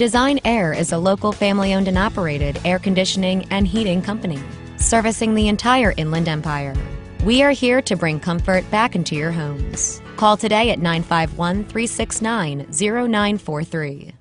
Design Air is a local family owned and operated air conditioning and heating company, servicing the entire Inland Empire. We are here to bring comfort back into your homes. Call today at 951 369 0943.